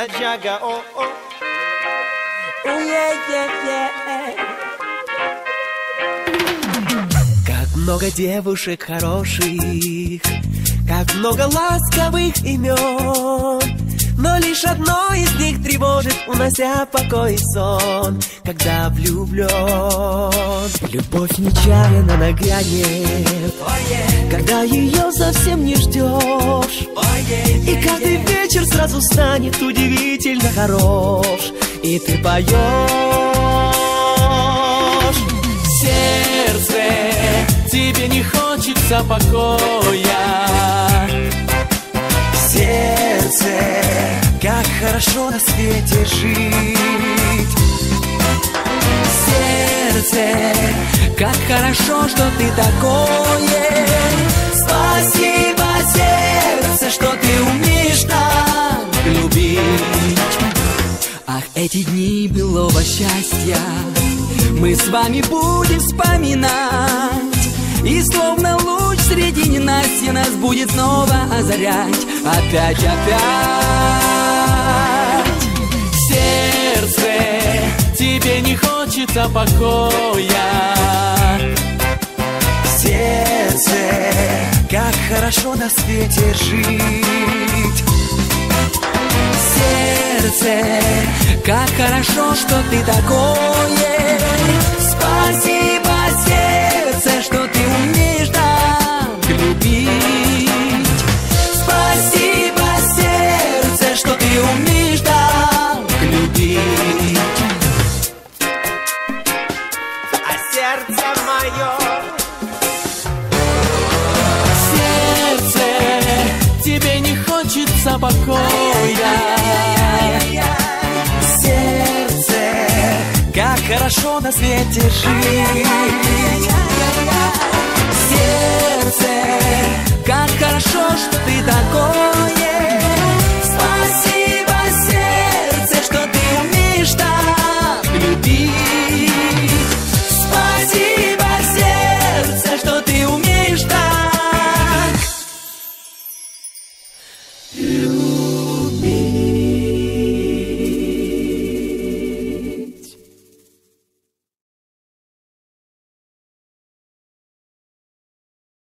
бродяга, о, о. Как много девушек хороших, как много ласковых имен. Но лишь одно из них тревожит, унося покой и сон, когда влюблен. Любовь нечаянно нагрянет, когда ее совсем не ждешь. И каждый вечер сразу станет удивительно хорош, и ты поешь. Сердце, тебе не хочется покоя. Сердце, как хорошо на свете жить. Сердце, как хорошо, что ты такое. Спасибо, эти дни былого счастья Мы с вами будем вспоминать. И словно луч среди ненастья Нас будет снова озарять. Опять, опять. Сердце, тебе не хочется покоя. Сердце, как хорошо на свете жить сердце. Как хорошо, что ты такое. Спасибо, сердце, что ты умеешь так любить. Спасибо, сердце, что ты умеешь так любить. А сердце мое. Сердце, тебе не хочется покоя как хорошо на свете жить